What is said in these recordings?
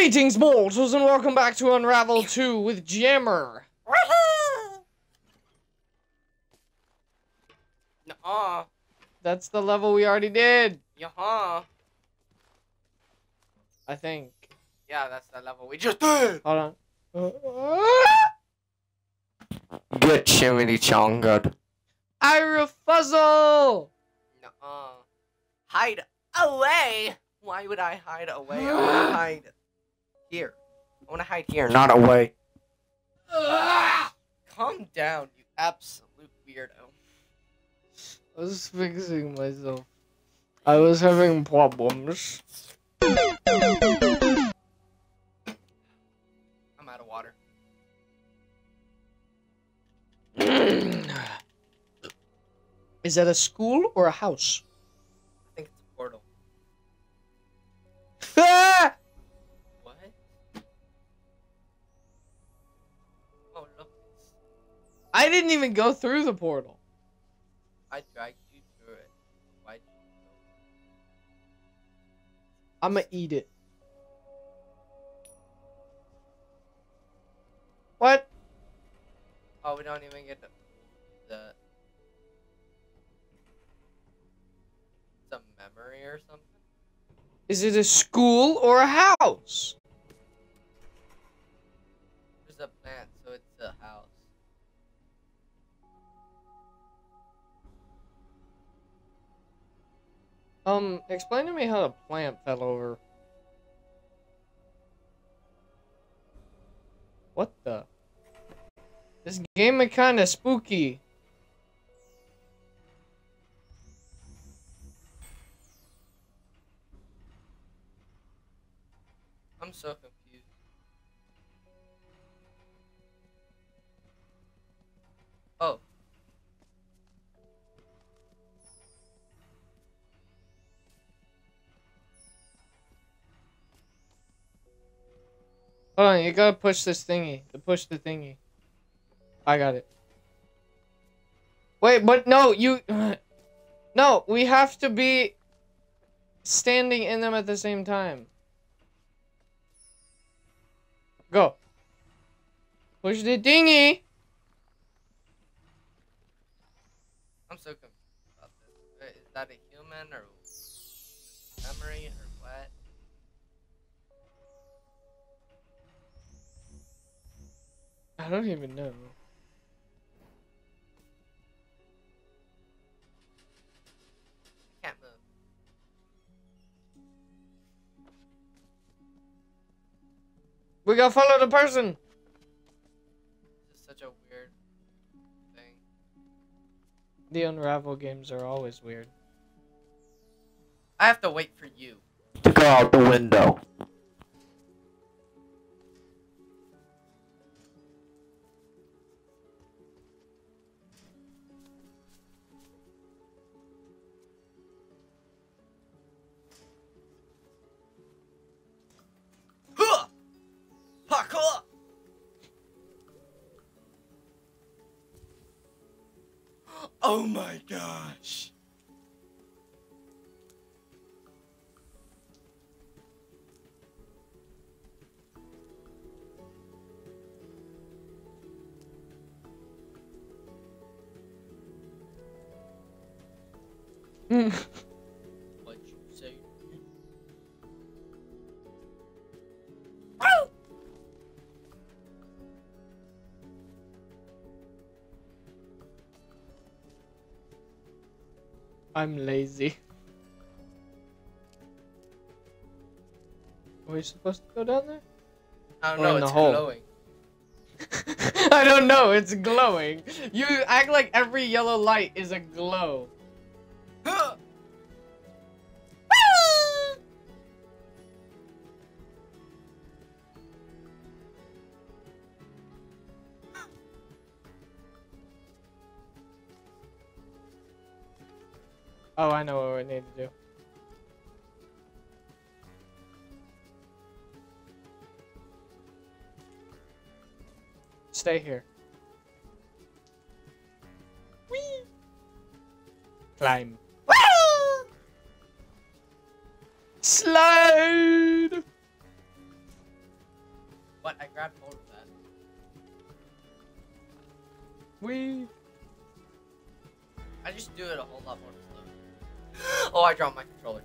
Greetings, mortals, and welcome back to Unravel 2 with Jammer. Nuh-uh. That's the level we already did, Yeah. I think. Yeah, that's the level we just did. Hold on. Good chimichanga. Ira Fuzzle! Nuh-uh. Hide away. Why would I hide away? I want to hide here. I want to hide here, not away. Calm down, you absolute weirdo. I was fixing myself. I was having problems. I'm out of water. Is that a school or a house? I think it's a portal. I didn't even go through the portal. I dragged you through it. Why'd you I'ma eat it. What? Oh, we don't even get the... the some memory or something? Is it a school or a house? There's a plant, Um, explain to me how the plant fell over. What the? This game is kind of spooky. I'm so confused. Oh. Hold on, you gotta push this thingy. To push the thingy. I got it. Wait, but no, you... No, we have to be standing in them at the same time. Go. Push the dinghy. I'm so confused about this. Is that a human or memory I don't even know. Can't move. We gotta follow the person. This is such a weird thing. The Unravel games are always weird. I have to wait for you to go out the window. I'm lazy. Are we supposed to go down there? I don't Or know, it's glowing. I don't know, it's glowing. You act like every yellow light is a glow. Need to do. Stay here. Whee! Climb. Slide! what? I grabbed hold of that. We. I just do it a whole lot more. oh, I dropped my controller.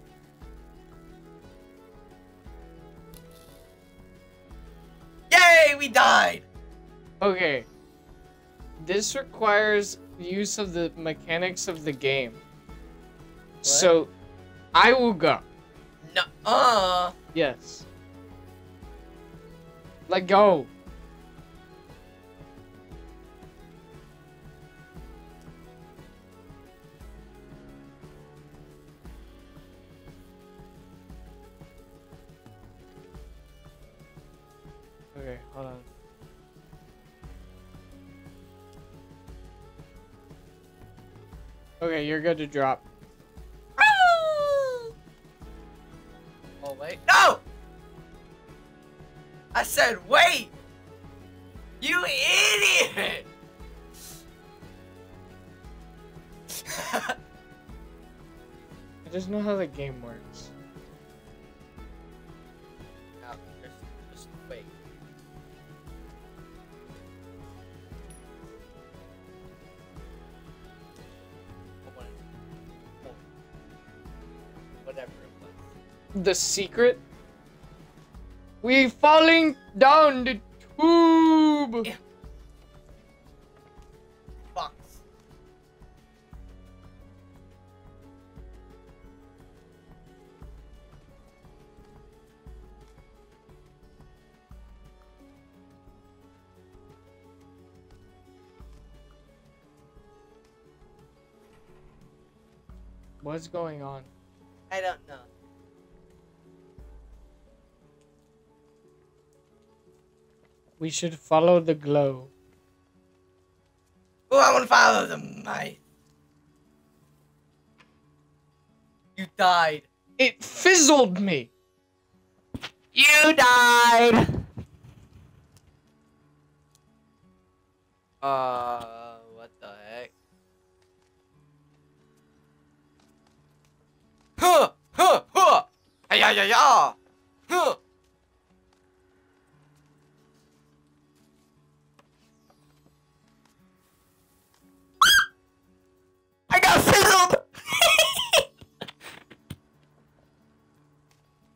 Yay, we died! Okay. This requires use of the mechanics of the game. So, I will go. No, uh. Yes. Let go. You're good to drop. Oh, wait. No! I said, wait! You idiot! I just know how the game works. The secret? We falling down the tube. Yeah. What's going on? I don't know. We should follow the glow. Oh, I want to follow the mice. You died. It fizzled me. You died. Uh, what the heck? Huh, huh, huh. Hey, yeah, yeah, yeah. Huh.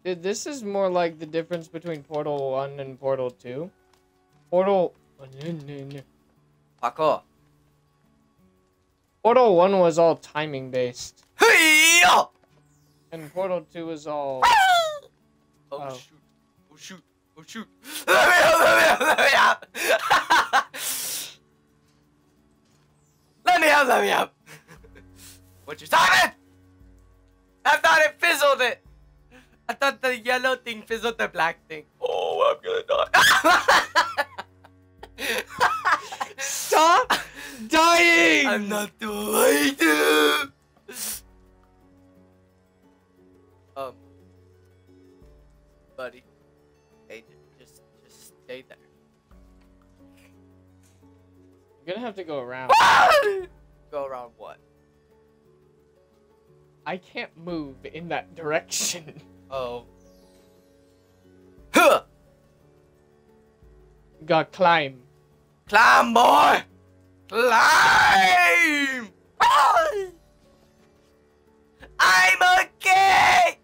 Dude, this is more like the difference between Portal 1 and Portal 2. Portal... Parkour. Portal 1 was all timing based. And Portal 2 was all... Ah! Oh, Oh. shoot. Oh shoot. Oh shoot. Let me out, let me out, let me out. let me out, let me out. Would you stop the yellow thing fizzled the black thing. Oh, I'm gonna die. Stop dying! I'm not doing it. Um, buddy, hey, just just stay there. You're gonna have to go around. Go around what? I can't move in that direction. Oh. Gotta climb. Climb, boy! Climb! Ah! I'm okay!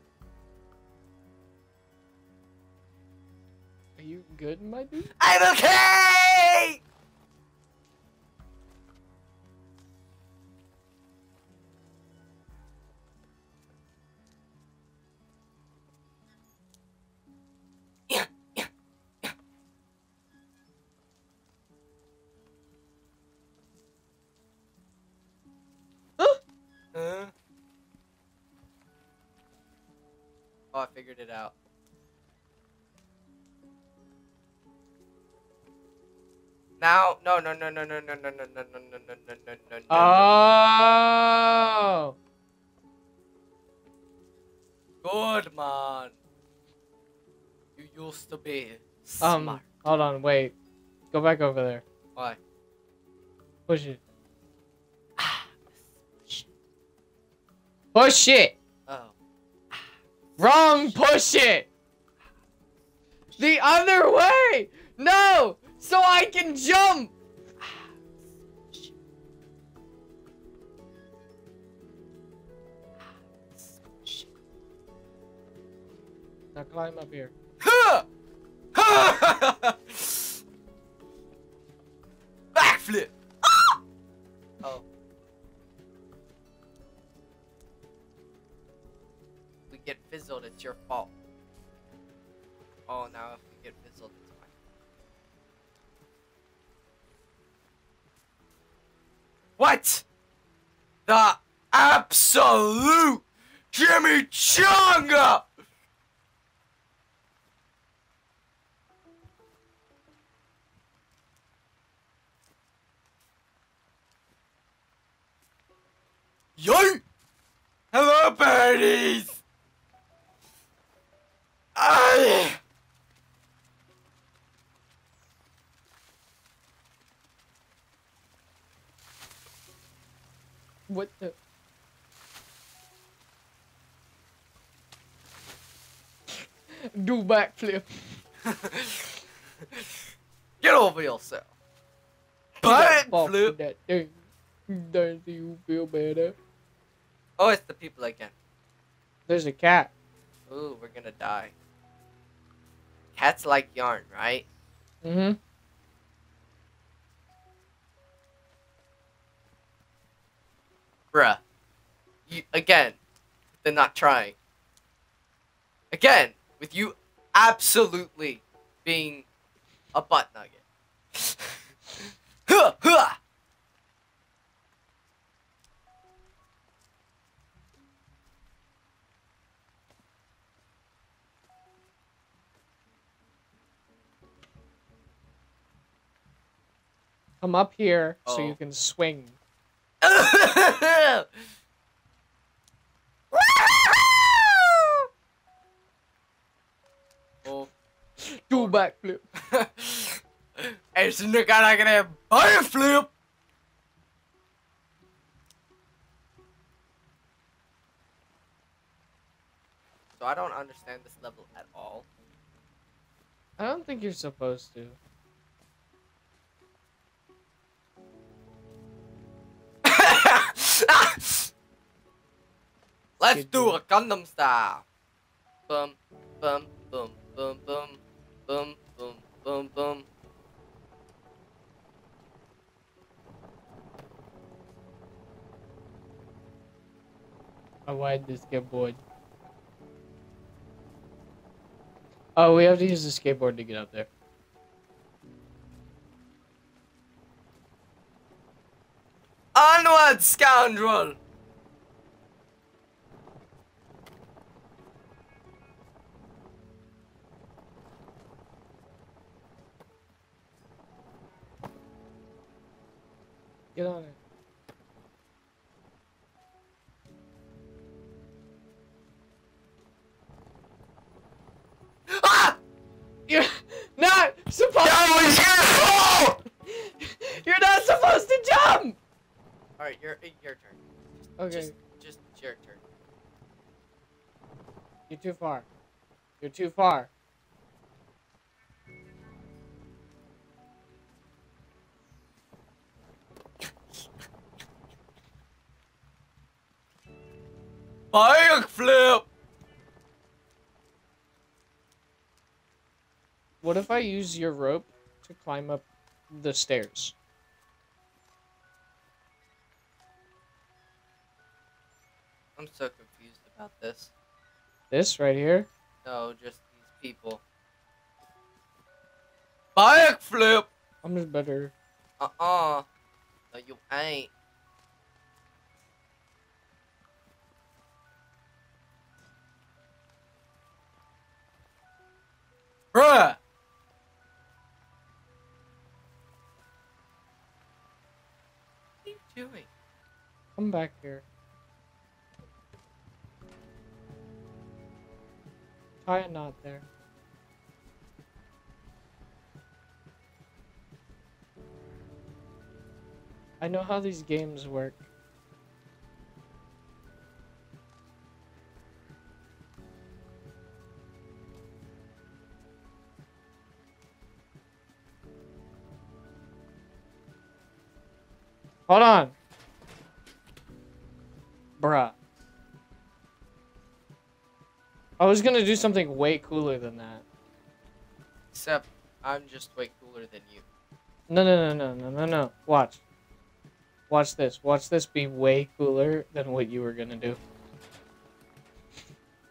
Are you good, my dude? I'm okay! Oh, I figured it out. Now, no, no, no, no, no, no, no, no, no, no, no, no, no, no, no, no. Oh! Good man. You used to be smart. Um, hold on, wait. Go back over there. Why? Push it. Ah, sh- Push it! Wrong, push it! The other way! No! So I can jump! Now climb up here. Huh Backflip! oh. It's your fault. Oh, now if we get fizzled, it's. What? The absolute Jimmy Chunga! Yo! Hello, birdies! What the? Do backflip. Get over yourself. You got Butt flip. That thing. Does you feel better? Oh, it's the people again. There's a cat. Ooh, we're gonna die. Cats like yarn, right? Mm-hmm. Bruh. You again. They're not trying. Again, with you absolutely being a butt nugget. Come up here so Oh. you can swing. oh. Do backflip. Es una cara que flip. So I don't understand this level at all. I don't think you're supposed to. Let's do a Gangnam style. Boom, boom, boom, boom, boom, boom, boom, boom, boom. I wide this skateboard. Oh, we have to use the skateboard to get up there. Onward, scoundrel! Too far. You're too far. Backflip! What if I use your rope to climb up the stairs? I'm so confused about this. This right here? No, just these people. Backflip! I'm just better. Uh-uh. No, you ain't. Bruh! What are you doing? Come back here. I am not there. I know how these games work. Hold on. Bruh. I was gonna do something way cooler than that. Except I'm just way cooler than you. No, no, no, no, no, no, no. Watch. Watch this. Watch this be way cooler than what you were gonna do.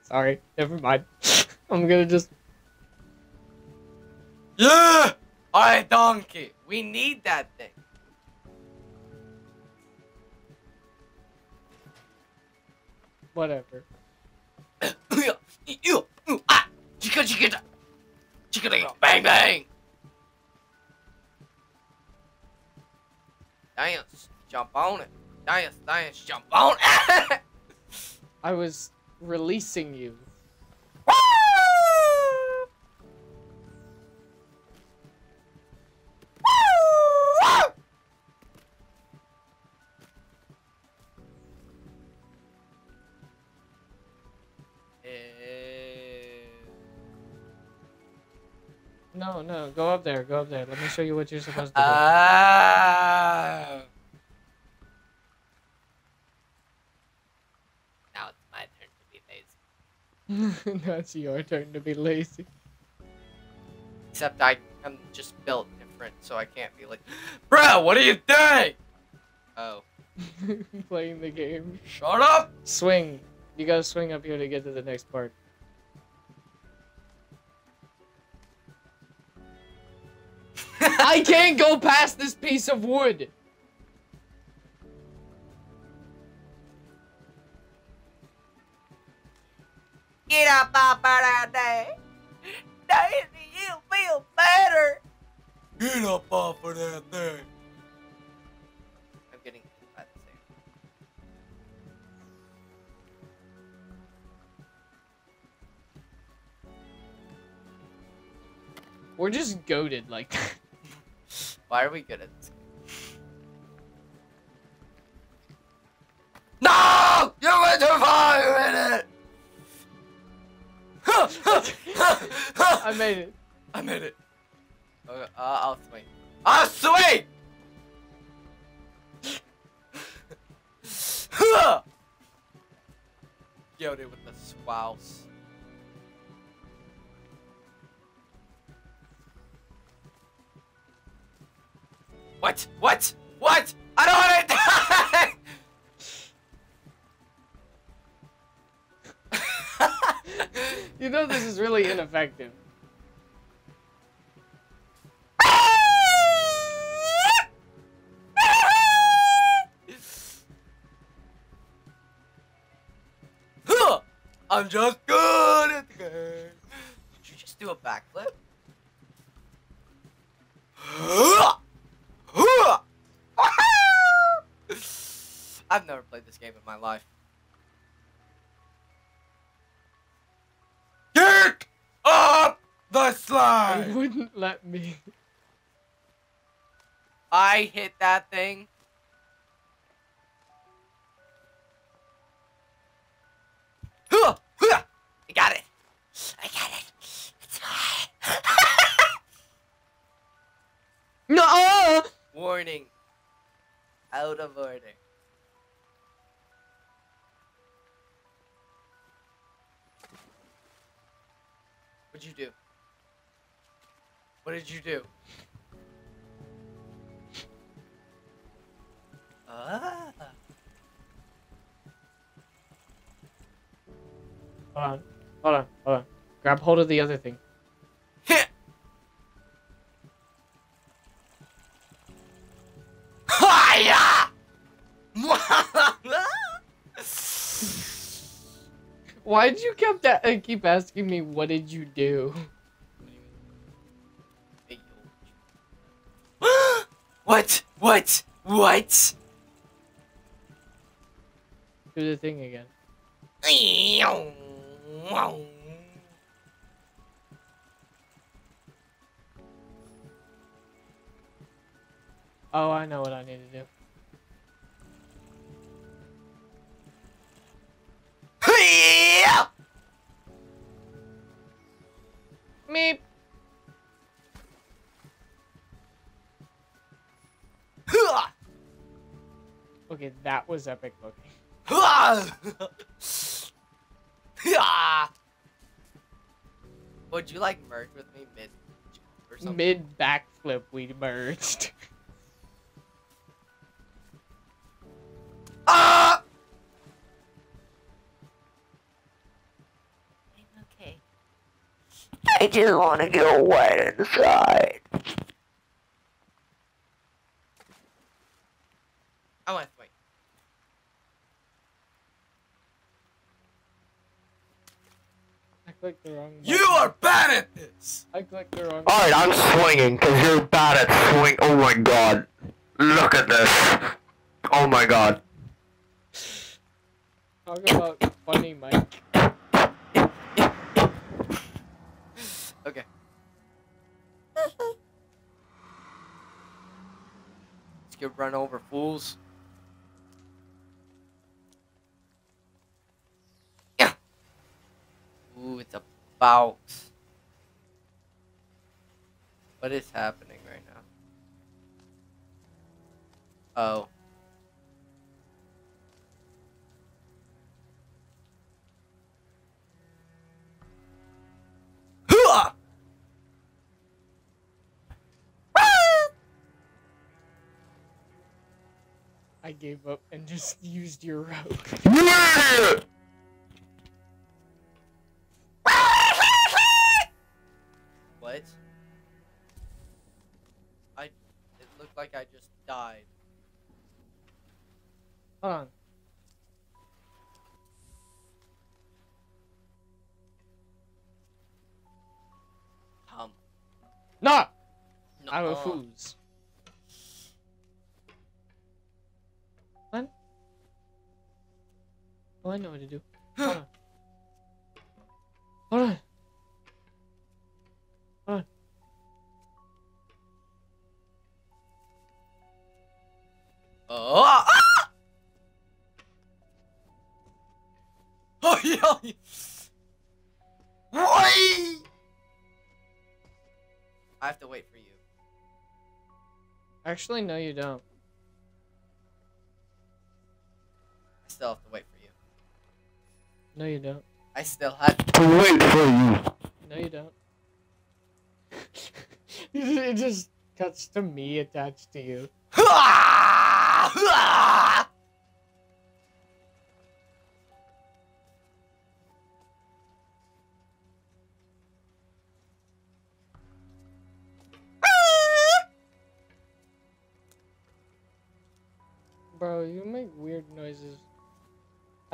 Sorry. Never mind. I'm gonna just. Yeah! Alright, donkey. We need that thing. Whatever. ah! Chica chica chica bang bang! Dance, jump on it. Dance, dance, jump on it! I was releasing you. No, no. Go up there. Go up there. Let me show you what you're supposed to do. Ah. Now it's my turn to be lazy. do. That's your turn to be lazy. Except I am just built different, so I can't be like, Bro, what do you think? Oh. Playing the game. Shut up! Swing. You gotta swing up here to get to the next part. I can't go past this piece of wood. Get up off of that day. Daisy, you feel better. Get up off of that thing. I'm getting at the same. We're just goaded like that. Why are we good at this? No! You went too far, you idiot! I made it. I made it. Okay, uh, I'll swing. I'll swing! Yo, dude, with the swouse. What? What? What? I don't want to die! You know this is really ineffective. I'm just good at the game. Did you just do a backflip? Huh! Huh! I've never played this game in my life. Get up the It slide! wouldn't let me. I hit that thing. Huh! Huh! I got it. I got it. It's mine. No! Warning. Out of order. What'd you do? What did you do? Ah. Hold on. Hold on. Hold on. Grab hold of the other thing. You keep uh, keep asking me what did you do? what? What? What? Do the thing again. Oh, I know what I need to do. Meep. Okay, that was epic looking. Would you like merge with me mid or something? Mid backflip, we merged. I just want to get wet inside. I want to wait. I clicked the wrong. You are bad at this. I clicked the wrong. Alright, I'm swinging because you're bad at swing. Oh my god. Look at this. Oh my god. Talk about funny, Mike. Okay. Let's get run over, fools. Yeah. Ooh, it's a box. What is happening right now? Oh. I gave up and just used your rope. Yeah! What? I. It looked like I just died. Hold on. Um. No! No. I'm a foos. Oh, I know what to do. Hold on. Hold on. Hold on. Oh! Ah! Oh, yeah. Why? I have to wait for you. Actually, no, you don't. I still have to wait for you. No, you don't. I still had. To wait for you. No, you don't. it just cuts to me attached to you. Bro, you make weird noises.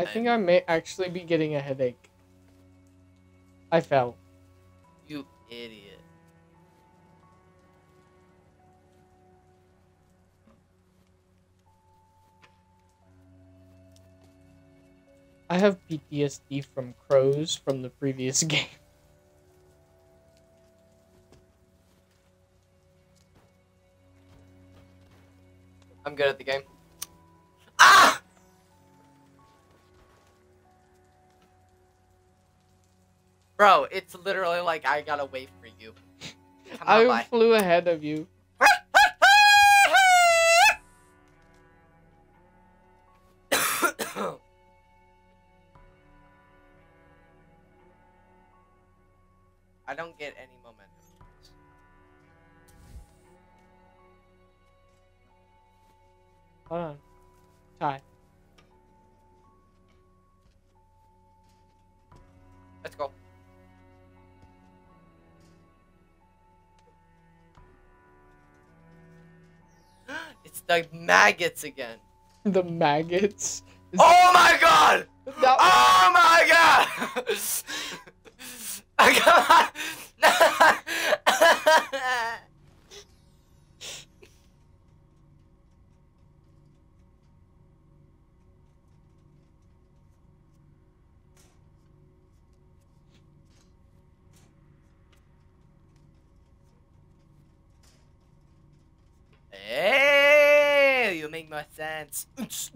I think I may actually be getting a headache. I fell. You idiot. I have PTSD from crows from the previous game. I'm good at the game. Bro, it's literally like I gotta wait for you. Come I by. flew ahead of you. I don't get any momentum. Hold on. Tie. The maggots again. The maggots. Is- Oh my god! That- Oh my god! I got my fans. it's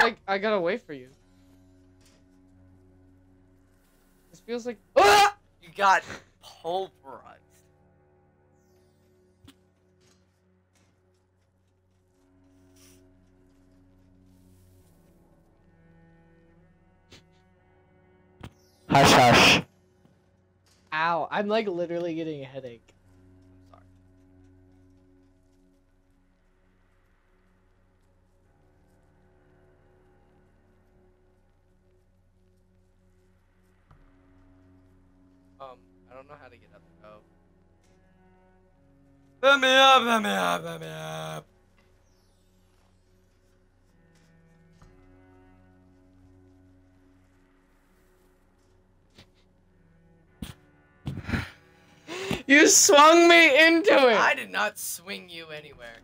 like I gotta wait for you. This feels like ah! you got pulverized. Hush hush. Ow, I'm like literally getting a headache. Get up. Oh. Let me up, let me up, let me up. You swung me into it. I did not swing you anywhere.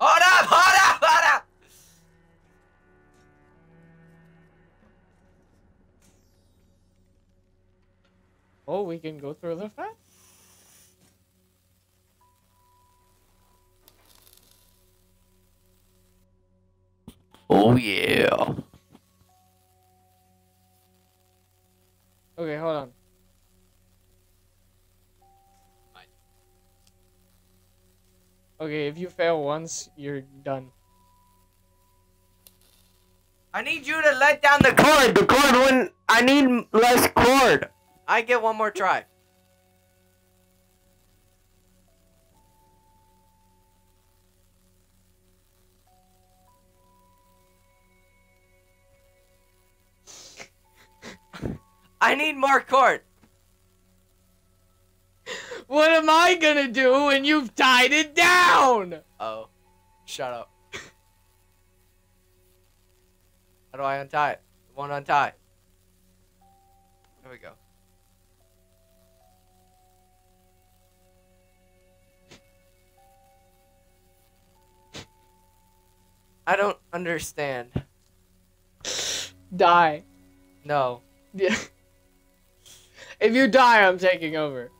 Hold up, hold up, hold Oh, we can go through the fence. Oh yeah. Okay, hold on. Okay, if you fail once, you're done. I need you to let down the Cord, the cord wouldn't. I need less cord. I get one more try. I need more cord. What am I gonna do when you've tied it down? Oh, shut up. How do I untie it? Won't untie. There we go. I don't understand. Die. No. Yeah. if you die, I'm taking over.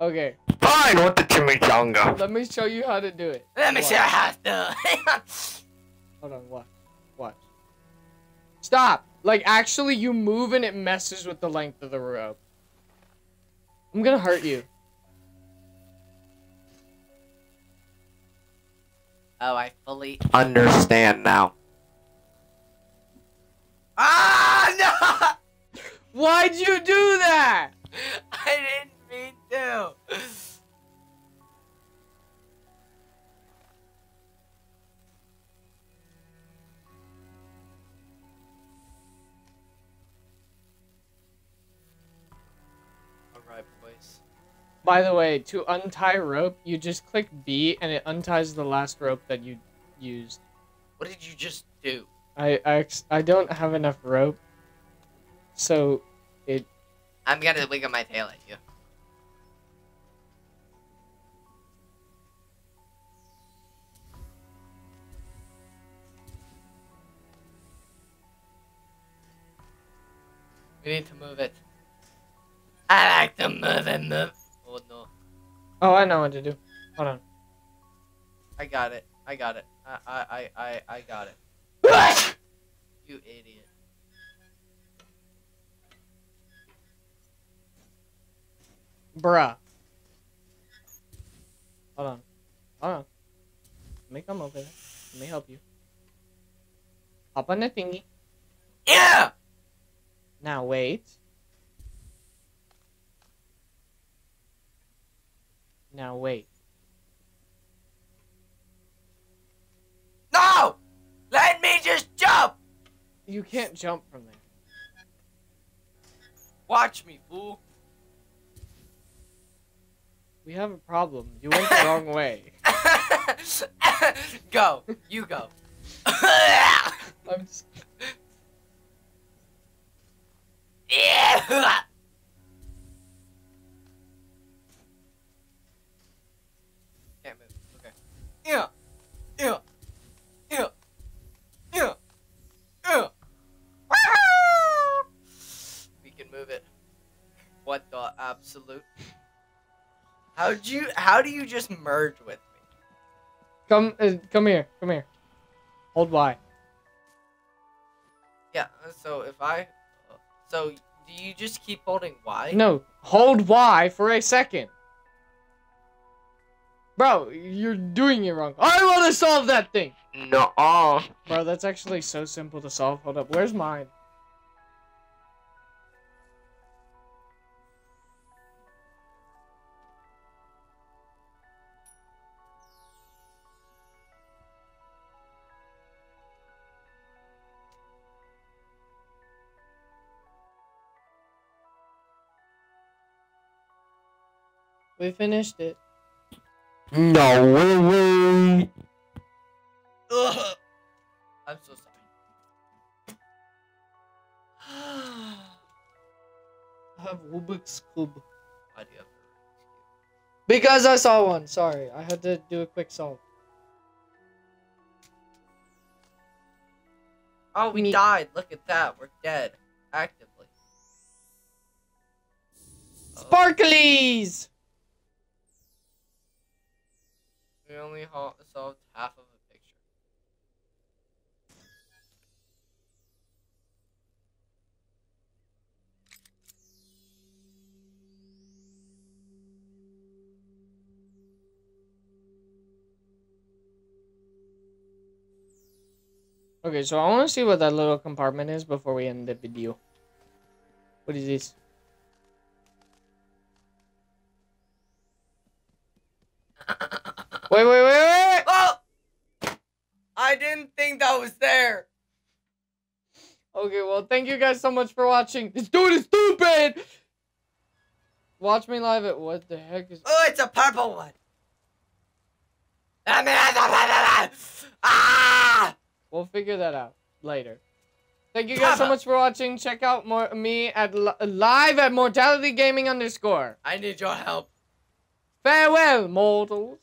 Okay, Fine with the chimichanga. let me show you how to do it. Let me Watch. show you how to. Hold on, watch. Watch. Stop! Like, actually, you move and it messes with the length of the rope. I'm gonna hurt you. Oh, I fully understand now. Ah no! Why'd you do that? I didn't mean to. By the way, to untie rope, you just click B and it unties the last rope that you used. What did you just do? I, I, ex- I don't have enough rope. So, it. I'm gonna wiggle my tail at you. We need to move it. I like to move and move. Oh no. Oh, I know what to do. Hold on. I got it. I got it. I I I I, I got it. you idiot. Bruh. Hold on. Hold on. Let me come over there. Let me help you. Hop on the thingy. Yeah! Now wait. Now wait. No! Let me just jump! You can't jump from there. Watch me, fool. We have a problem. You went the wrong way. go. You go. I'm just... yeah! Yeah. Yeah. Yeah. Yeah. Yeah. We can move it. What the absolute? How do you? How do you just merge with me? Come, uh, come here. Come here. Hold Y. Yeah. So if I, so do you just keep holding Y? No, hold Y for a second. Bro, you're doing it wrong. I want to solve that thing. No. -uh. Bro, that's actually so simple to solve. Hold up. Where's mine? We finished it. No way. Ugh. I'm so sorry. I have Rubik's Cube. Why do you have to Because I saw one. Sorry. I had to do a quick solve. Oh, we Me- died. Look at that. We're dead. Actively. Oh, Sparklies! We only solved half of a picture. Okay, so I want to see what that little compartment is before we end the video. What is this? Wait, wait, wait, wait! Oh! I didn't think that was there. Okay, well, thank you guys so much for watching. This dude is stupid! Watch me live at what the heck is... Oh, it's a purple one. Ah! We'll figure that out later. Thank you guys so much for watching. Check out more me at li- live at Mortality Gaming underscore. I need your help. Farewell, mortals.